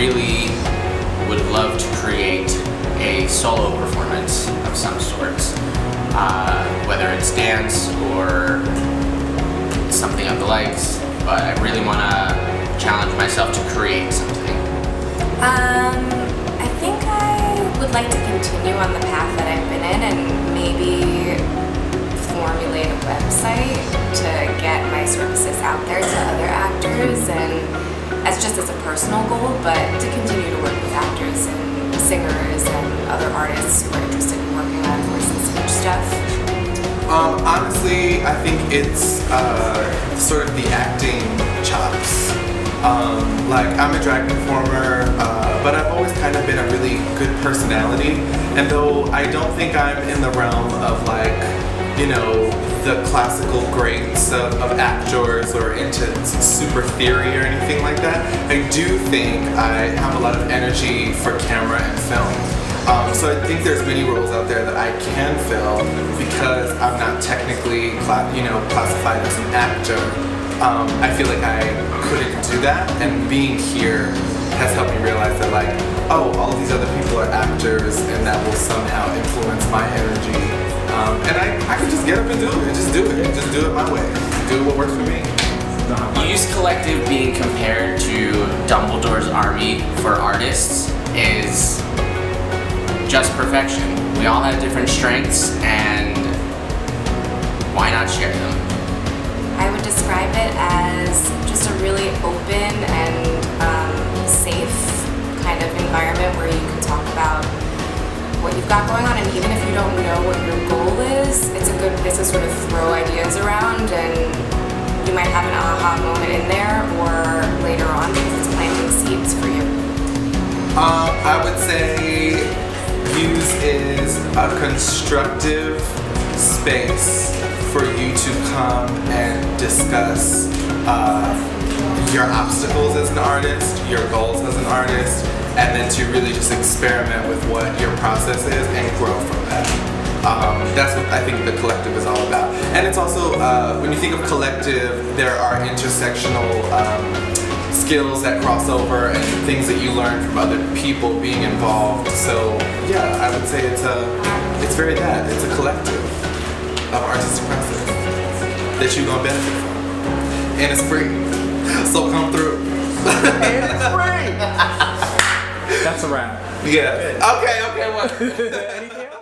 really would love to create a solo performance of some sorts, uh, whether it's dance or something of the likes, but I really want to challenge myself to create something. Um, I think I would like to continue on the path that I've been in and maybe formulate a website to get my services out there to other actors and personal goal, but to continue to work with actors and singers and other artists who are interested in working on voice and speech stuff. Um, honestly, I think it's uh, sort of the acting chops. Um, like, I'm a drag performer, uh, but I've always kind of been a really good personality. And though I don't think I'm in the realm of like, you know, the classical greats of, of, actors or into super theory or anything like that. I do think I have a lot of energy for camera and film. Um, so I think there's many roles out there that I can fill because I'm not technically, you know, classified as an actor. Um, I feel like I couldn't do that, and being here has helped me realize that like, oh, all these other people are actors, and that will somehow influence my energy um, and I, I can just get up and do it. Just do it. Just do it my way. Do what works for me. Use Collective being compared to Dumbledore's army for artists is just perfection. We all have different strengths and why not share them? I would describe it as just a really open and um, safe kind of environment where you can talk about what you've got going on and even if you don't know what your goal is, it's a good place to sort of throw ideas around and you might have an aha moment in there or later on because it's planting seeds for you. Um, I would say Muse is a constructive space for you to come and discuss uh, your obstacles as an artist, your goals as an artist, and then to really just experiment with what your process is and grow from that. Um, that's what I think the collective is all about. And it's also, uh, when you think of collective, there are intersectional um, skills that cross over and things that you learn from other people being involved. So yeah, I would say it's a, it's very that. It's a collective of artistic process that you're gonna benefit from. And it's free. So come through. And it's! That's a wrap. Yeah. Okay, okay, what?